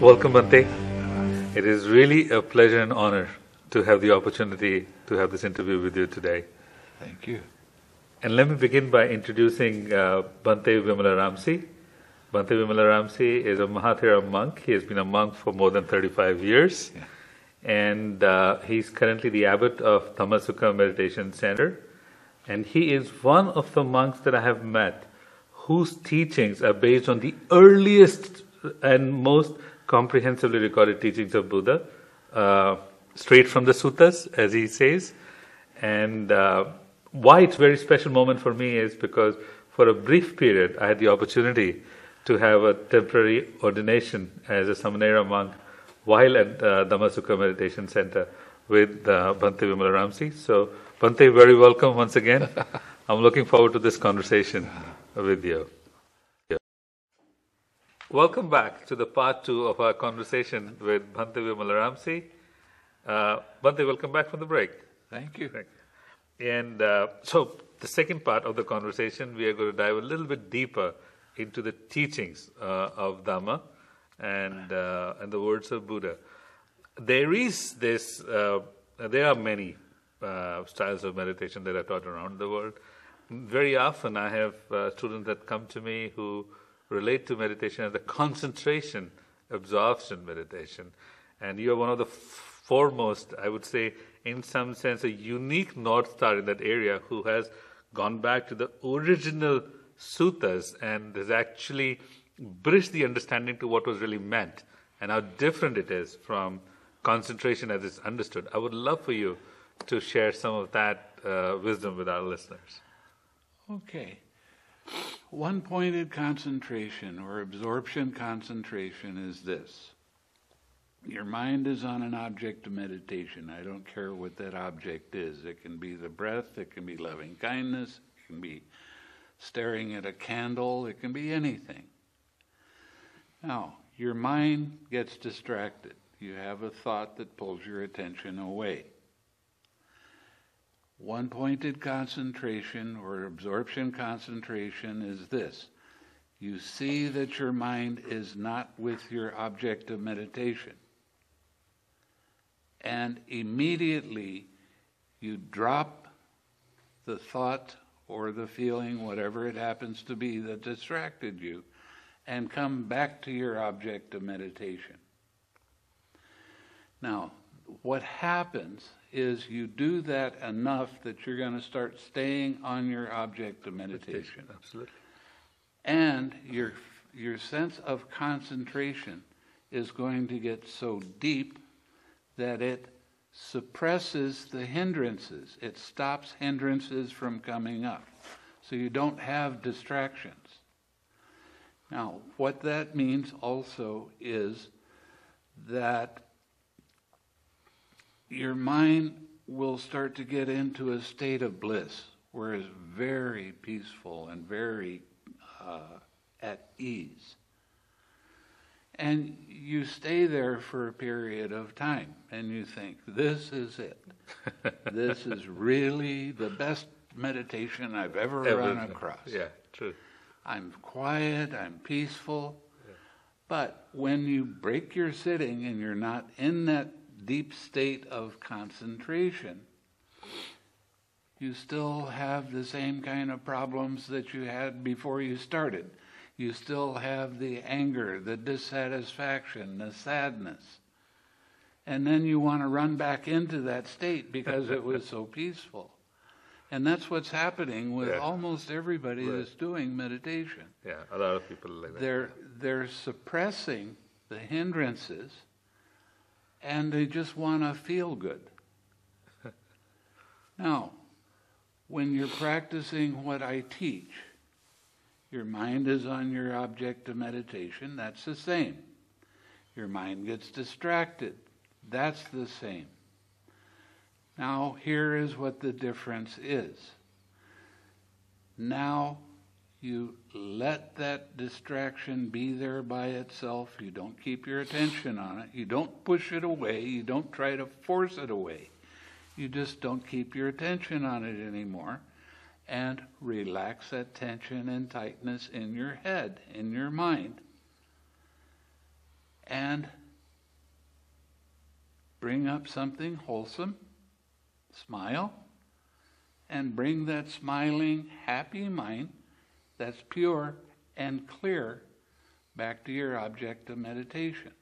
Welcome, Bhante. It is really a pleasure and honor to have the opportunity to have this interview with you today. Thank you. And let me begin by introducing uh, Bhante Vimalaramsi. Bhante Vimalaramsi is a Mahathera monk. He has been a monk for more than 35 years. Yeah. And uh, he's currently the abbot of Dhammasukha Meditation Center. And he is one of the monks that I have met whose teachings are based on the earliest and most comprehensively recorded teachings of Buddha, uh, straight from the suttas, as he says. And uh, why it's a very special moment for me is because for a brief period I had the opportunity to have a temporary ordination as a Samanera monk while at uh, Dhammasukha Meditation Center with uh, Bhante Vimalaramsi. So, Bhante, very welcome once again. I'm looking forward to this conversation with you. Welcome back to the part two of our conversation with Bhante Vimalaramsi. Uh, Bhante, welcome back from the break. Thank you. And uh, so, the second part of the conversation, we are going to dive a little bit deeper into the teachings uh, of Dhamma and uh, and the words of Buddha. There is this. Uh, there are many uh, styles of meditation that are taught around the world. Very often, I have uh, students that come to me who relate to meditation as the concentration, absorption meditation, and you are one of the foremost, I would say, in some sense, a unique North Star in that area who has gone back to the original suttas and has actually bridged the understanding to what was really meant and how different it is from concentration as it's understood. I would love for you to share some of that uh, wisdom with our listeners. Okay. One pointed concentration or absorption concentration is this your mind is on an object of meditation. I don't care what that object is. It can be the breath, it can be loving kindness, it can be staring at a candle, it can be anything. Now, your mind gets distracted. You have a thought that pulls your attention away. One pointed concentration or absorption concentration is this you see that your mind is not with your object of meditation. And immediately you drop the thought or the feeling, whatever it happens to be, that distracted you, and come back to your object of meditation. Now, what happens is you do that enough that you're going to start staying on your object of meditation. Absolutely. And your, your sense of concentration is going to get so deep that it suppresses the hindrances. It stops hindrances from coming up. So you don't have distractions. Now, what that means also is that your mind will start to get into a state of bliss where it's very peaceful and very uh, at ease. And you stay there for a period of time and you think, this is it. this is really the best meditation I've ever run across. Yeah, true. I'm quiet, I'm peaceful. But when you break your sitting and you're not in that deep state of concentration, you still have the same kind of problems that you had before you started. You still have the anger, the dissatisfaction, the sadness. And then you want to run back into that state because it was so peaceful. And that's what's happening with Yeah. almost everybody Right. that's doing meditation. Yeah, a lot of people like that. They're they're suppressing the hindrances and they just want to feel good. now, when you're practicing what I teach, your mind is on your object of meditation, that's the same. Your mind gets distracted, that's the same. Now, here is what the difference is. Now, you let that distraction be there by itself. You don't keep your attention on it. You don't push it away. You don't try to force it away. You just don't keep your attention on it anymore. And relax that tension and tightness in your head, in your mind. and bring up something wholesome, smile, and bring that smiling, happy mind that's pure and clear back to your object of meditation.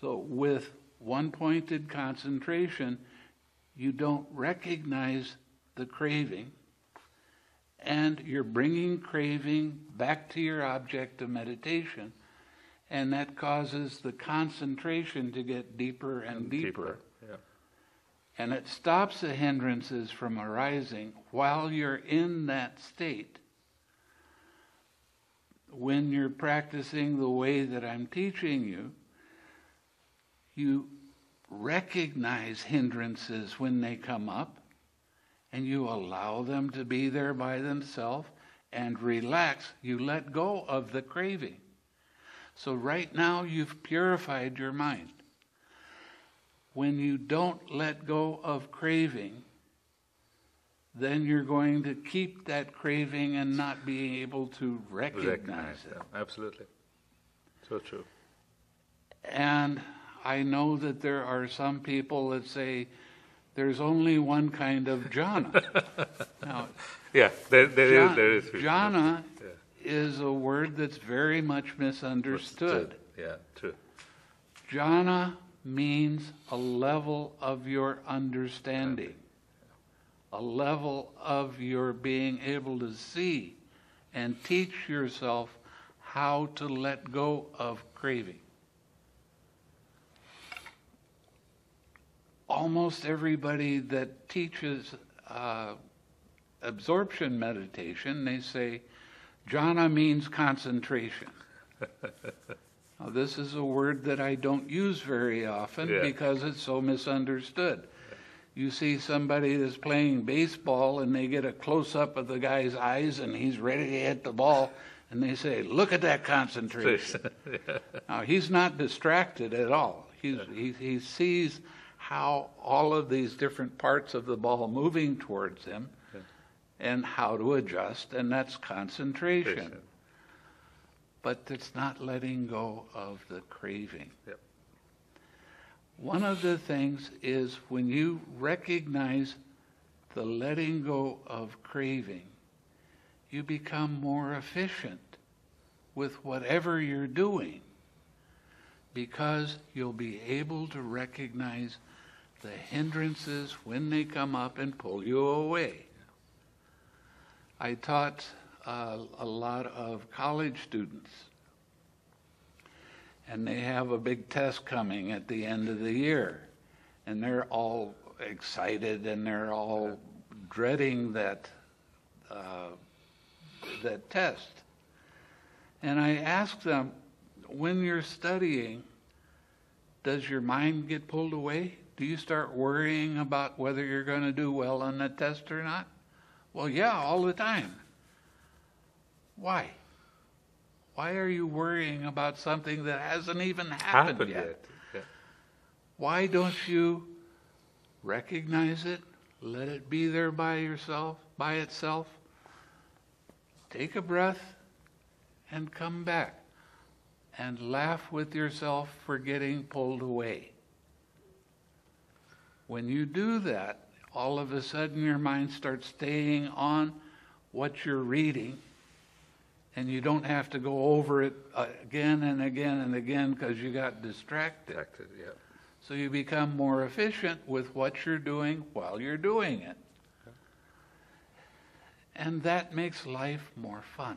So, with one pointed concentration, you don't recognize the craving, and you're bringing craving back to your object of meditation, and that causes the concentration to get deeper and, deeper. Yeah. And it stops the hindrances from arising while you're in that state. When you're practicing the way that I'm teaching you, you recognize hindrances when they come up and you allow them to be there by themselves and relax. You let go of the craving. So, right now, you've purified your mind. When you don't let go of craving, then you're going to keep that craving and not being able to recognize, Recognize it. them. Absolutely. So true. And I know that there are some people that say there's only one kind of jhana. now, Yeah, there, there is. jha- There is. jhana Yeah. is a word that's very much misunderstood. Yeah, true. Jhana means a level of your understanding, a level of your being able to see and teach yourself how to let go of craving. Almost everybody that teaches uh, absorption meditation, they say jhana means concentration. Now, this is a word that I don't use very often Yeah. because it's so misunderstood. You see somebody that's playing baseball and they get a close up of the guy's eyes and he's ready to hit the ball and they say, Look at that concentration. Now, he's not distracted at all. He's, he, he sees how all of these different parts of the ball moving towards him and how to adjust, and that's concentration. But it's not letting go of the craving. Yep. One of the things is when you recognize the letting go of craving, you become more efficient with whatever you're doing because you'll be able to recognize the hindrances when they come up and pull you away. I taught uh, a lot of college students, and they have a big test coming at the end of the year, and they're all excited and they're all dreading that uh, that test. And I ask them, when you're studying, does your mind get pulled away? Do you start worrying about whether you're going to do well on the test or not? Well, yeah, all the time. Why? Why are you worrying about something that hasn't even happened, Happened yet? yet. Yeah. Why don't you recognize it? Let it be there by yourself, by itself. Take a breath and come back and laugh with yourself for getting pulled away. When you do that, all of a sudden your mind starts staying on what you're reading, and you don't have to go over it again and again and again because you got distracted. Distracted, yeah. So you become more efficient with what you're doing while you're doing it. And that makes life more fun.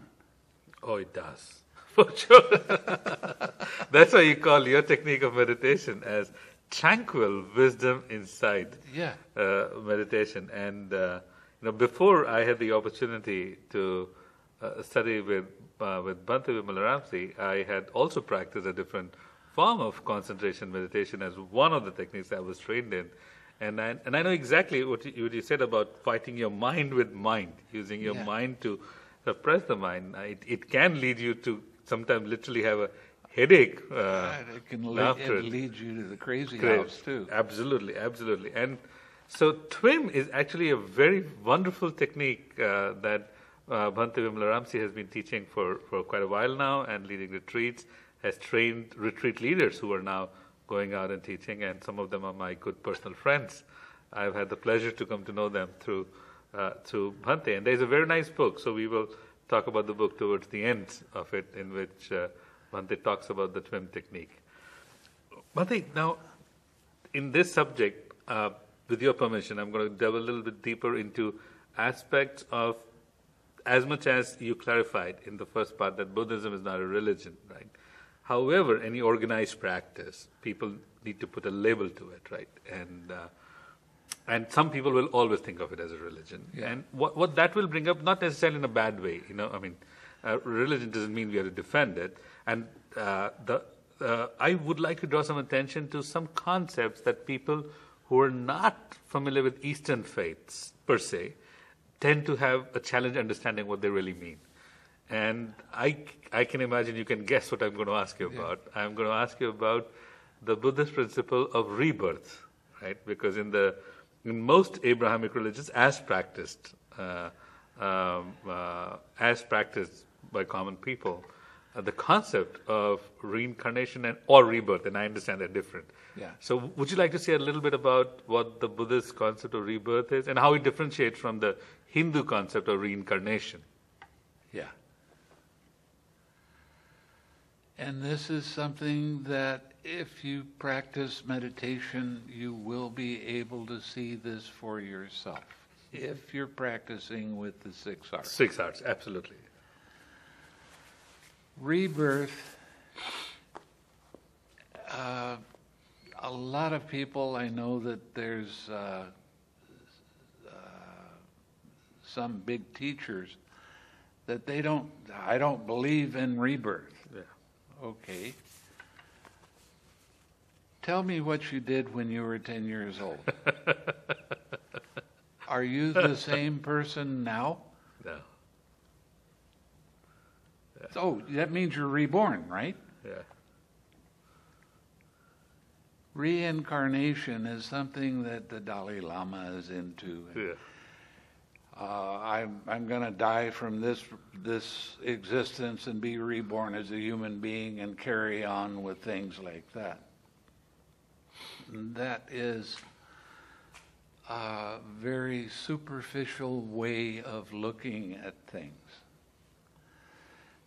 Oh, it does. For sure. That's why you call your technique of meditation as tranquil wisdom insight Yeah. uh, meditation. And uh, you know, before I had the opportunity to uh, study with uh, with Bhante Vimalaramsi, I had also practiced a different form of concentration meditation as one of the techniques I was trained in. And I, and I know exactly what you, what you said about fighting your mind with mind, using your Yeah. mind to suppress the mind. Uh, It, it can lead you to sometimes literally have a headache uh, it can lead, it leads you to the crazy house too. Absolutely, absolutely. And so TWIM is actually a very wonderful technique uh, that uh, Bhante Vimalaramsi has been teaching for, for quite a while now and leading retreats. has trained retreat leaders who are now going out and teaching, and some of them are my good personal friends. I've had the pleasure to come to know them through uh, through Bhante. And there's a very nice book, so we will talk about the book towards the end of it, in which uh, Bhante talks about the TWIM technique. Bhante, now, in this subject, uh, with your permission, I'm going to delve a little bit deeper into aspects of, as much as you clarified in the first part that Buddhism is not a religion, right? However, any organized practice, people need to put a label to it, right? And uh, and some people will always think of it as a religion. Yeah. And what, what that will bring up, not necessarily in a bad way, you know, I mean, uh, religion doesn't mean we have to defend it. And uh, the, uh, I would like to draw some attention to some concepts that people who are not familiar with Eastern faiths per se tend to have a challenge understanding what they really mean. And I, I can imagine you can guess what I'm going to ask you about. I'm going to ask you about the Buddhist principle of rebirth, right? Because in the in most Abrahamic religions, as practiced, uh, um, uh, as practiced by common people, uh, the concept of reincarnation and or rebirth, and I understand they're different. Yeah. So, would you like to say a little bit about what the Buddhist concept of rebirth is, and how it differentiates from the Hindu concept of reincarnation? Yeah. And this is something that if you practice meditation, you will be able to see this for yourself. If you're practicing with the six R's. Six R's, absolutely. Rebirth. Uh, a lot of people, I know that there's uh, some big teachers that they don't, I don't believe in rebirth. Yeah. Okay. Tell me what you did when you were 10 years old. Are you the same person now? No. Oh, that means you're reborn, right? Yeah. Reincarnation is something that the Dalai Lama is into. Yeah. Uh, I'm, I'm going to die from this, this existence and be reborn as a human being and carry on with things like that. And that is a very superficial way of looking at things.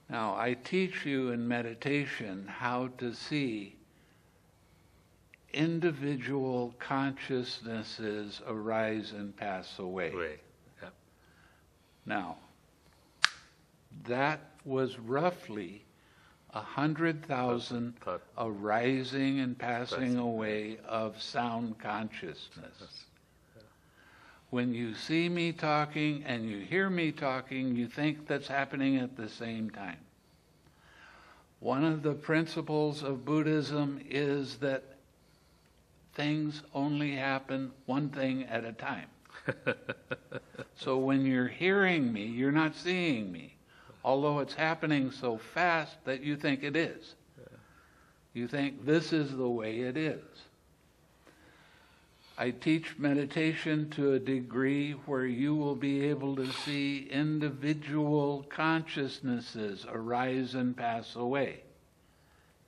Now, I teach you in meditation how to see individual consciousnesses arise and pass away. Way. Now, that was roughly a hundred thousand arising and Passing. away of sound consciousness. When you see me talking and you hear me talking, you think that's happening at the same time. One of the principles of Buddhism is that things only happen one thing at a time. so when you're hearing me, you're not seeing me, although it's happening so fast that you think it is. You think this is the way it is. I teach meditation to a degree where you will be able to see individual consciousnesses arise and pass away.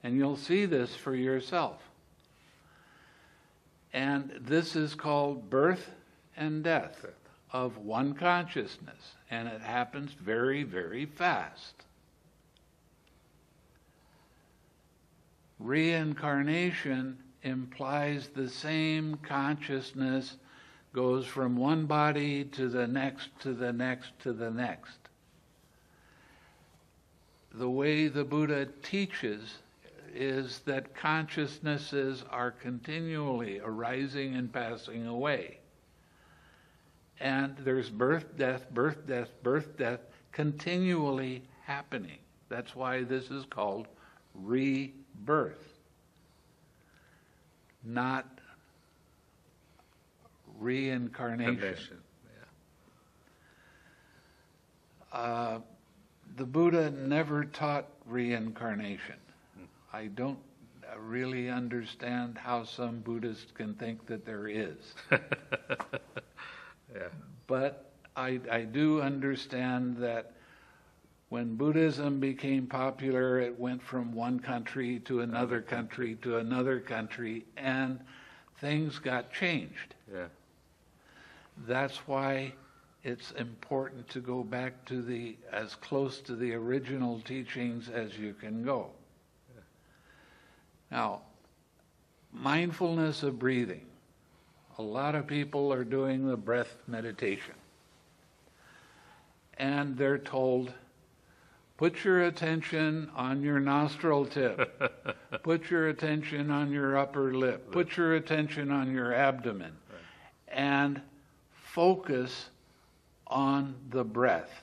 And you'll see this for yourself. And this is called birth and death of one consciousness. And it happens very, very fast. Reincarnation implies the same consciousness goes from one body to the next, to the next, to the next. The way the Buddha teaches is that consciousnesses are continually arising and passing away. And there's birth, death, birth, death, birth, death continually happening. That's why this is called rebirth not reincarnation. Yeah. Uh, the Buddha never taught reincarnation. I don't really understand how some Buddhists can think that there is. Yeah. But I, I do understand that When Buddhism became popular, it went from one country to another country to another country, and things got changed. Yeah. That's why it's important to go back to the as close to the original teachings as you can go. Now, mindfulness of breathing. A lot of people are doing the breath meditation. And they're told, put your attention on your nostril tip, put your attention on your upper lip, put your attention on your abdomen, and focus on the breath.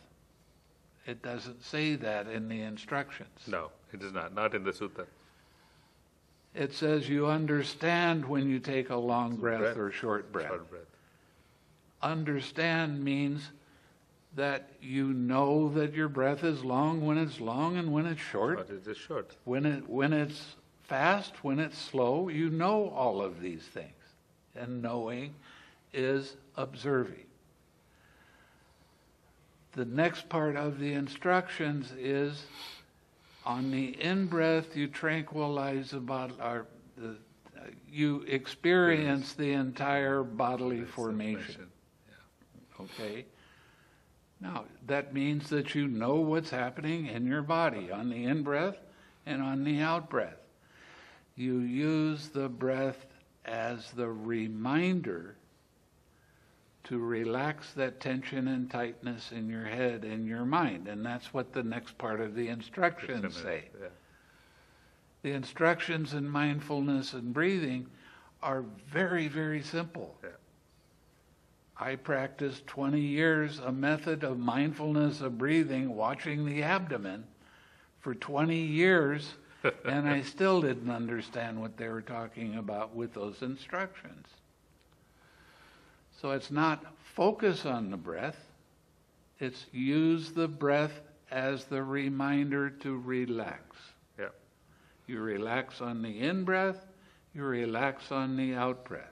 It doesn't say that in the instructions. No, it is not. Not in the sutta. It says you understand when you take a long breath, breath. or short breath. Short breath. Understand means that you know that your breath is long when it's long and when it's short. But it is short. When it when it's fast, when it's slow, you know all of these things. And knowing is observing. The next part of the instructions is on the in breath you tranquilize the body or the, uh, you experience the entire bodily formation. Okay? Now, that means that you know what's happening in your body on the in breath and on the out breath. You use the breath as the reminder to relax that tension and tightness in your head and your mind. And that's what the next part of the instructions say. Yeah. The instructions in mindfulness and breathing are very, very simple. Yeah. I practiced 20 years a method of mindfulness of breathing, watching the abdomen for 20 years, and I still didn't understand what they were talking about with those instructions. So it's not focus on the breath, it's use the breath as the reminder to relax. Yeah. You relax on the in breath, you relax on the out breath.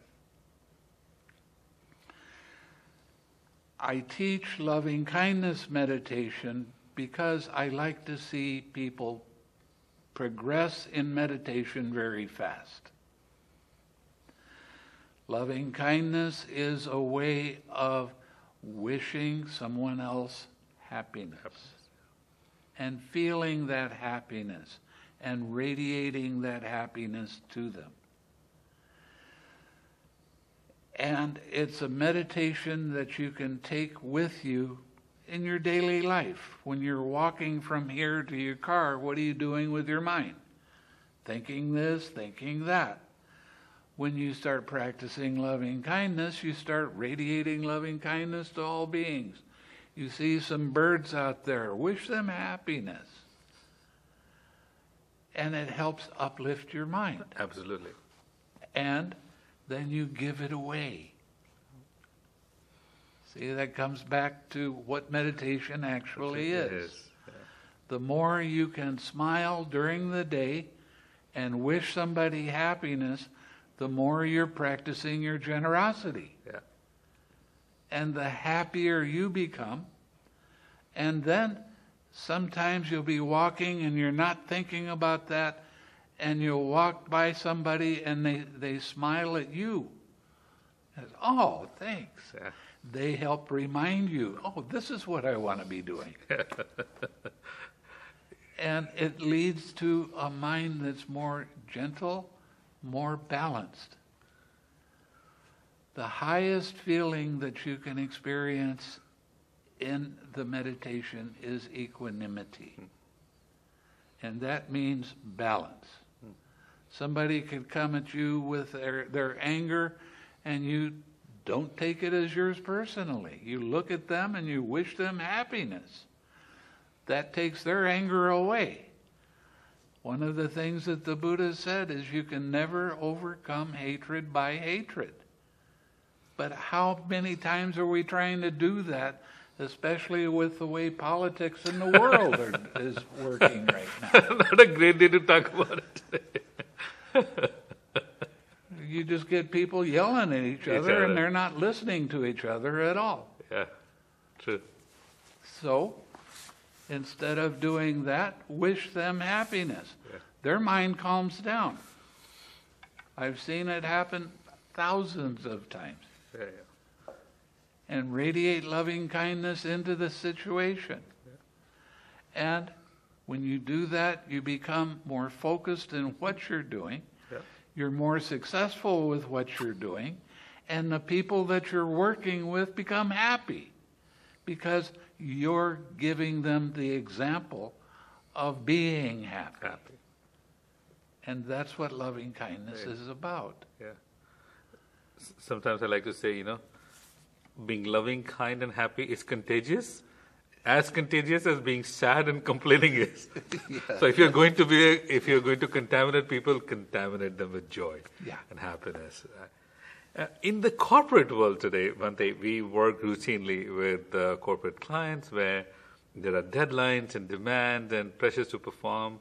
I teach loving kindness meditation because I like to see people progress in meditation very fast. Loving kindness is a way of wishing someone else happiness and feeling that happiness and radiating that happiness to them. And it's a meditation that you can take with you in your daily life. When you're walking from here to your car, what are you doing with your mind? Thinking this, thinking that. When you start practicing loving kindness, you start radiating loving kindness to all beings. You see some birds out there, wish them happiness. And it helps uplift your mind. Absolutely. And then you give it away. See, that comes back to what meditation actually It is. is. The more you can smile during the day and wish somebody happiness, the more you're practicing your generosity. Yeah. And the happier you become. And then sometimes you'll be walking and you're not thinking about that, and you'll walk by somebody and they, they smile at you. And, oh, thanks. Yeah. They help remind you, oh, this is what I want to be doing. and it leads to a mind that's more gentle, more balanced. The highest feeling that you can experience in the meditation is equanimity. And that means balance. Somebody could come at you with their, their anger, and you don't take it as yours personally. You look at them and you wish them happiness. That takes their anger away. One of the things that the Buddha said is you can never overcome hatred by hatred. But how many times are we trying to do that, especially with the way politics in the world are, is working right now? Not a great day to talk about it. You just get people yelling at each other other. and they're not listening to each other at all. yeah. True. So, Instead of doing that, wish them happiness. Yeah. Their mind calms down. I've seen it happen thousands of times. Yeah, yeah. and radiate loving kindness into the situation. And when you do that, you become more focused in what you're doing. You're more successful with what you're doing. And the people that you're working with become happy because you're giving them the example of being happy. Happy. And that's what loving kindness Right. is about. Yeah. Sometimes I like to say, you know, being loving, kind, and happy is contagious, as contagious as being sad and complaining is. So if you're going to be, if you're going to contaminate people, contaminate them with joy Yeah. and happiness. Uh, in the corporate world today, Bhante, we work routinely with uh, corporate clients where there are deadlines and demands and pressures to perform,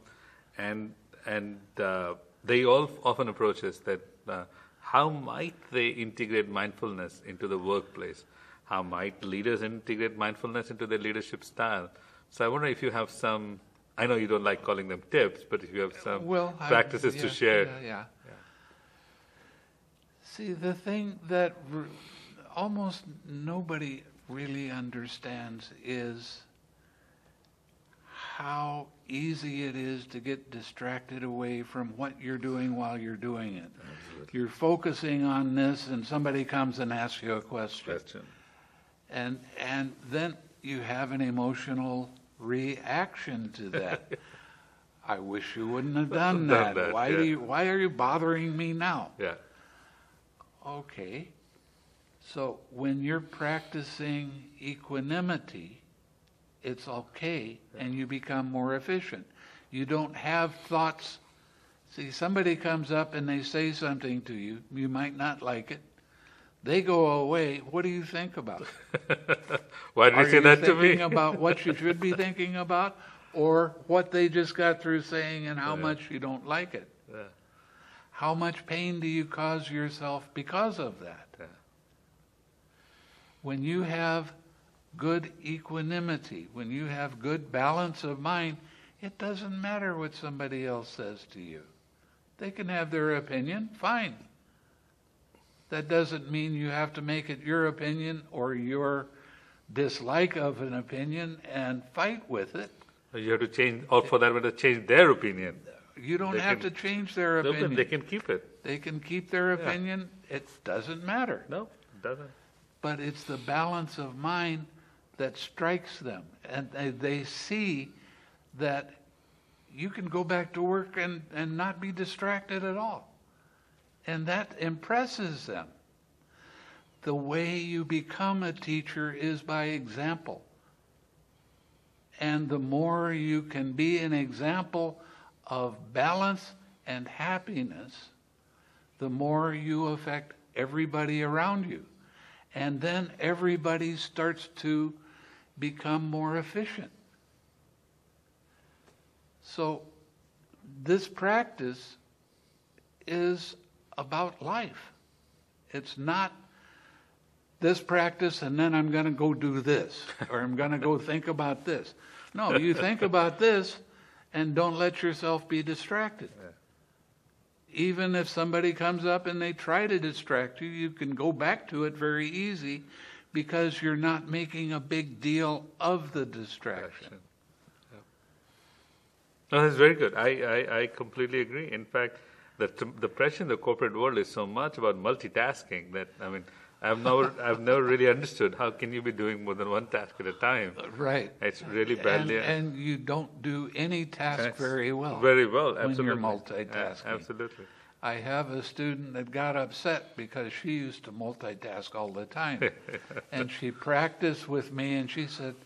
and and uh, they all often approach us that uh, how might they integrate mindfulness into the workplace? How might leaders integrate mindfulness into their leadership style? So I wonder if you have some. I know you don't like calling them tips, but if you have some Well, I- practices to share. Yeah, yeah. See, the thing that r- almost nobody really understands is how easy it is to get distracted away from what you're doing while you're doing it. Absolutely. You're focusing on this, and somebody comes and asks you a question Question. and and then you have an emotional reaction to that. I wish you wouldn't have done Done that. that, why yeah. do you why are you bothering me now? Yeah. Okay. So when you're practicing equanimity, it's okay and you become more efficient. You don't have thoughts. See, somebody comes up and they say something to you, you might not like it. They go away. What do you think about? Why did Are you say that to me? thinking about what you should be thinking about or what they just got through saying and how Yeah. much you don't like it? Yeah. How much pain do you cause yourself because of that? When you have good equanimity, when you have good balance of mind, it doesn't matter what somebody else says to you. They can have their opinion, fine. That doesn't mean you have to make it your opinion or your dislike of an opinion and fight with it. You have to change, or for that matter, change their opinion. You don't They have can- to change their No, but opinion. they can keep it. They can keep their Yeah. opinion. It doesn't matter. No, it doesn't. but it's the balance of mind that strikes them. And they, they see that you can go back to work and, and not be distracted at all. And that impresses them. The way you become a teacher is by example. And the more you can be an example of balance and happiness, the more you affect everybody around you. And then everybody starts to become more efficient. So, this practice is about life. It's not this practice and then I'm going to go do this or I'm going to go think about this. No, you think about this and don't let yourself be distracted. Even if somebody comes up and they try to distract you, you can go back to it very easy because you're not making a big deal of the distraction. Yeah. No, that's very good. I, I, I completely agree. In fact, the, the pressure in the corporate world is so much about multitasking that, I mean, I've never, I've never really understood how can you be doing more than one task at a time. Uh, right. It's really And, badly. and you don't do any task very well. Very well, when absolutely. you're A- multitasking. Absolutely. I have a student that got upset because she used to multitask all the time. and she practiced with me and she said,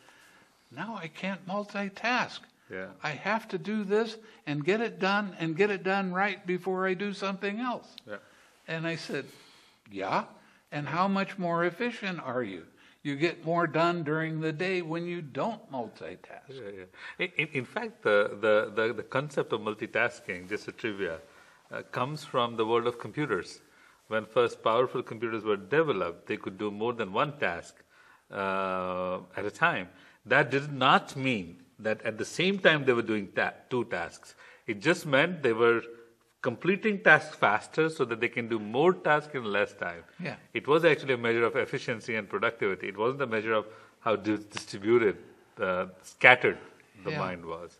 Now I can't multitask. Yeah. I have to do this and get it done and get it done right before I do something else. Yeah. And I said, Yeah. And how much more efficient are you? You get more done during the day when you don't multitask. Yeah, yeah. In, in fact, the, the, the, the concept of multitasking, just a trivia, uh, comes from the world of computers. When first powerful computers were developed, they could do more than one task uh, at a time. That did not mean that at the same time they were doing ta- two tasks. It just meant they were completing tasks faster so that they can do more tasks in less time. Yeah. It was actually a measure of efficiency and productivity. It wasn't a measure of how di- distributed, uh, scattered the Yeah. mind was.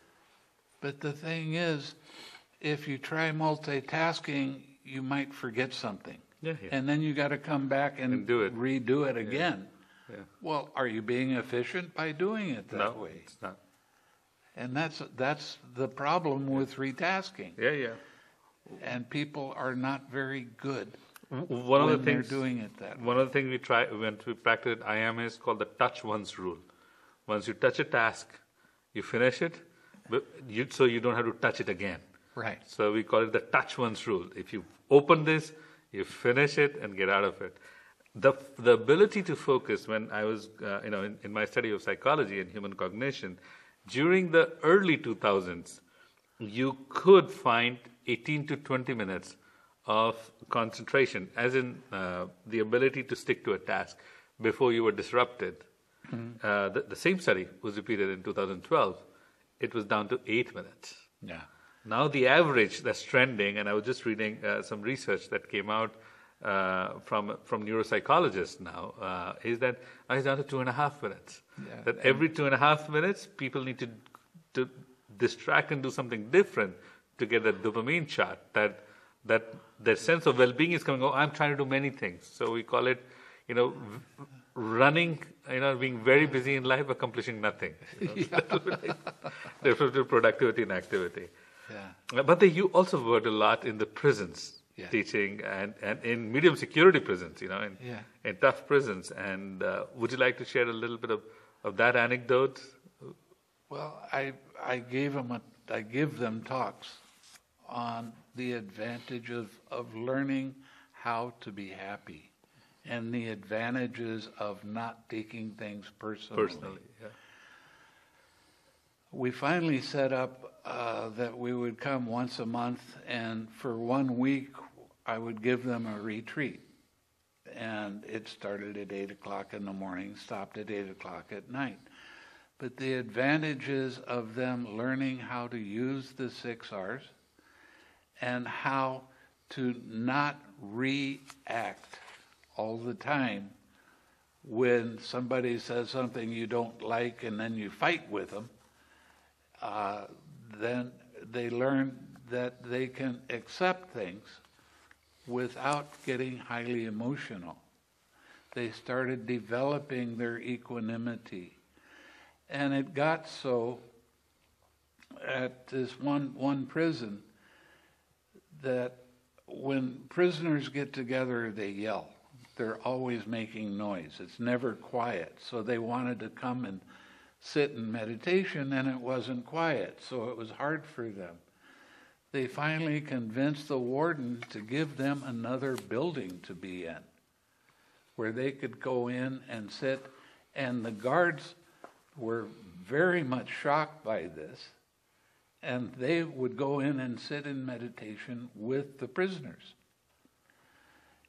But the thing is, if you try multitasking, you might forget something. Yeah, yeah. And then you got to come back and, And do it. redo it again. Yeah. Well, are you being efficient by doing it that no, way? it's not. And that's that's the problem with retasking. Yeah, yeah. And people are not very good One when of the things they're doing it that way. One of the things we try when we practice at AYAM is called the touch once rule. Once you touch a task, you finish it, but you, so you don't have to touch it again. Right. So we call it the touch once rule. If you open this, you finish it and get out of it. The the ability to focus. When I was, uh, you know, in, in my study of psychology and human cognition, during the early 2000s, you could find 18 to 20 minutes of concentration, as in uh, the ability to stick to a task before you were disrupted. Uh, the, the same study was repeated in 2012. It was down to eight minutes. Yeah. Now the average that's trending, and I was just reading uh, some research that came out uh, from from neuropsychologists now, uh, is that uh, it's down to two and a half minutes. Yeah. That every two and a half minutes, people need to to distract and do something different to get that dopamine shot. That that that sense of well-being is coming. Oh, I'm trying to do many things. So we call it, you know, v- running. You know, being very busy in life, accomplishing nothing. You know? Different to productivity and activity. Yeah. But they you also worked a lot in the prisons, Yeah. teaching, and, and in medium security prisons, you know, in, Yeah. in tough prisons. And uh, would you like to share a little bit of, of that anecdote? Well, I I gave them a I give them talks on the advantage of, of learning how to be happy and the advantages of not taking things personally. Personally, yeah. We finally set up uh, that we would come once a month, and for one week, I would give them a retreat. And it started at 8 o'clock in the morning, stopped at 8 o'clock at night. But the advantages of them learning how to use the six R's and how to not react all the time when somebody says something you don't like and then you fight with them, uh, then they learn that they can accept things without getting highly emotional. They started developing their equanimity. And it got so at this one, one prison that when prisoners get together, they yell. They're always making noise. It's never quiet. So they wanted to come and sit in meditation, and it wasn't quiet. So it was hard for them. They finally convinced the warden to give them another building to be in where they could go in and sit. And the guards were very much shocked by this. And they would go in and sit in meditation with the prisoners.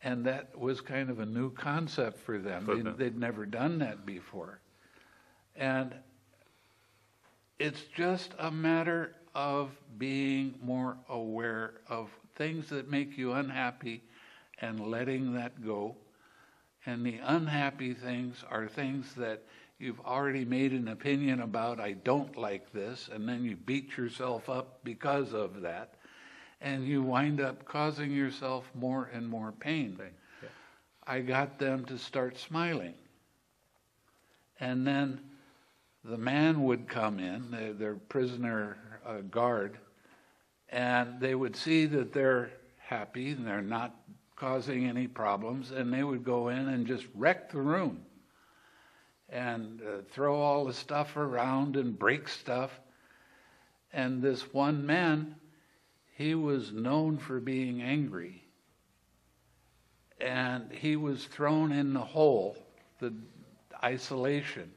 And that was kind of a new concept for them. They- them. They'd never done that before. And it's just a matter of being more aware of things that make you unhappy and letting that go. And the unhappy things are things that you've already made an opinion about. I don't like this. And then you beat yourself up because of that. And you wind up causing yourself more and more pain. Yeah. I got them to start smiling. And then the man would come in, their, prisoner uh, guard, and they would see that they're happy and they're not causing any problems, and they would go in and just wreck the room and uh, throw all the stuff around and break stuff. And this one man, he was known for being angry. And he was thrown in the hole, the isolation,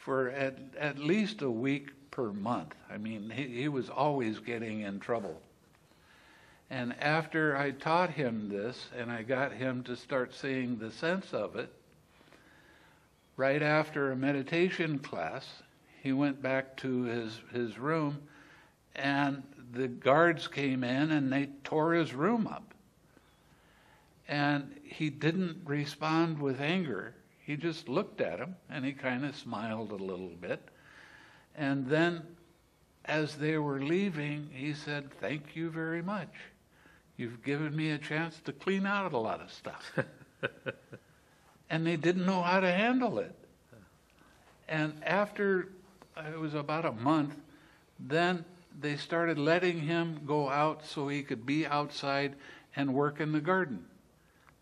for at, at least a week per month. I mean, he, he was always getting in trouble. And after I taught him this and I got him to start seeing the sense of it, right after a meditation class, he went back to his, his room, and the guards came in and they tore his room up. And he didn't respond with anger. He just looked at him and he kind of smiled a little bit. And then, as they were leaving, he said, Thank you very much. You've given me a chance to clean out a lot of stuff. and they didn't know how to handle it. And after uh, it was about a month, then they started letting him go out so he could be outside and work in the garden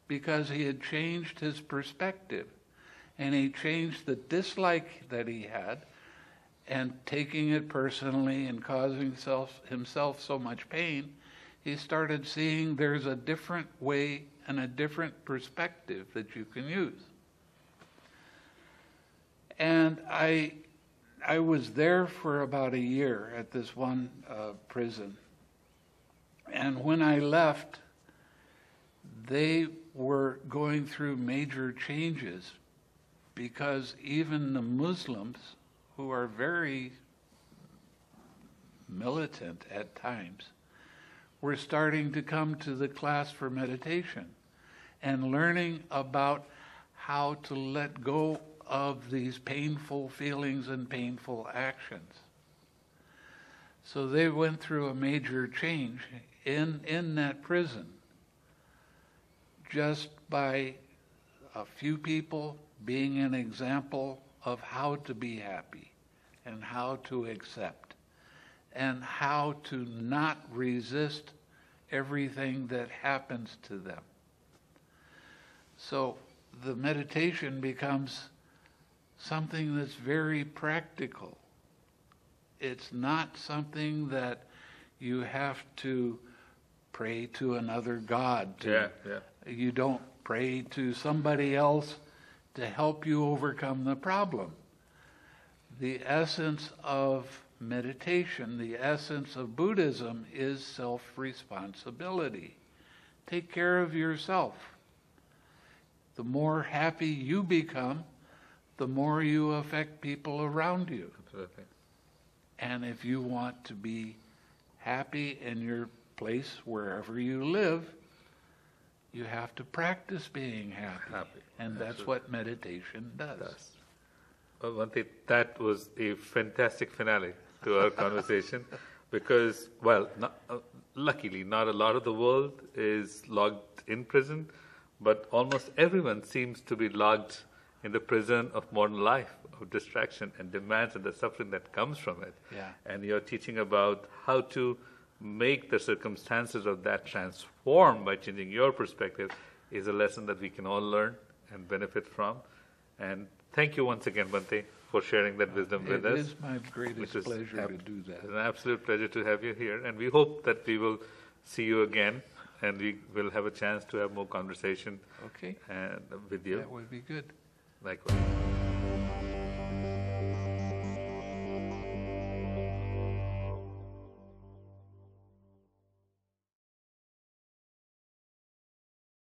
because he had changed his perspective and he changed the dislike that he had and taking it personally and causing himself, himself so much pain he started seeing there's a different way and a different perspective that you can use. And i i was there for about a year at this one uh, prison. And when i left they were going through major changes because even the Muslims, who are very militant at times, were starting to come to the class for meditation and learning about how to let go of these painful feelings and painful actions. So they went through a major change in, in that prison just by a few people being an example of how to be happy and how to accept and how to not resist everything that happens to them. So the meditation becomes something that's very practical. It's not something that you have to pray to another God to, Yeah, yeah. you don't pray to somebody else to help you overcome the problem. The essence of meditation, the essence of Buddhism is self responsibility. Take care of yourself. The more happy you become, the more you affect people around you. Absolutely. And if you want to be happy in your place wherever you live, you have to practice being happy. Happy. And that's what meditation does. Yes. Well, thing that was a fantastic finale to our conversation because, well, not, uh, luckily, not a lot of the world is logged in prison, but almost everyone seems to be logged in the prison of modern life, of distraction and demands and the suffering that comes from it. Yeah. And you're teaching about how to make the circumstances of that transform by changing your perspective is a lesson that we can all learn and benefit from. And thank you once again, Bhante, for sharing that wisdom with us. is my greatest is pleasure ab- to do It's that. an absolute pleasure to have you here, and we hope that we will see you again, and we will have a chance to have more conversation Okay? and with you. That would be good. Likewise.